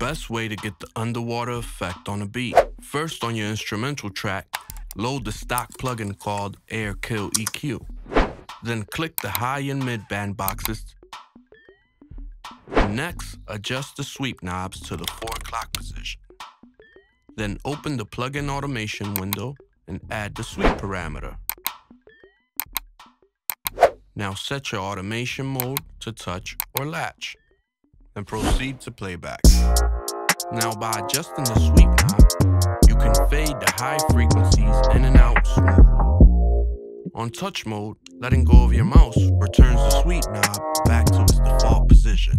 best way to get the underwater effect on a beat. First, on your instrumental track, load the stock plugin called AIR Kill EQ. Then click the high and mid band boxes. Next, adjust the sweep knobs to the 4 o'clock position. Then open the plugin automation window and add the sweep parameter. Now set your automation mode to touch or latch, and proceed to playback. Now by adjusting the sweep knob, you can fade the high frequencies in and out smoothly. On touch mode, letting go of your mouse returns the sweep knob back to its default position.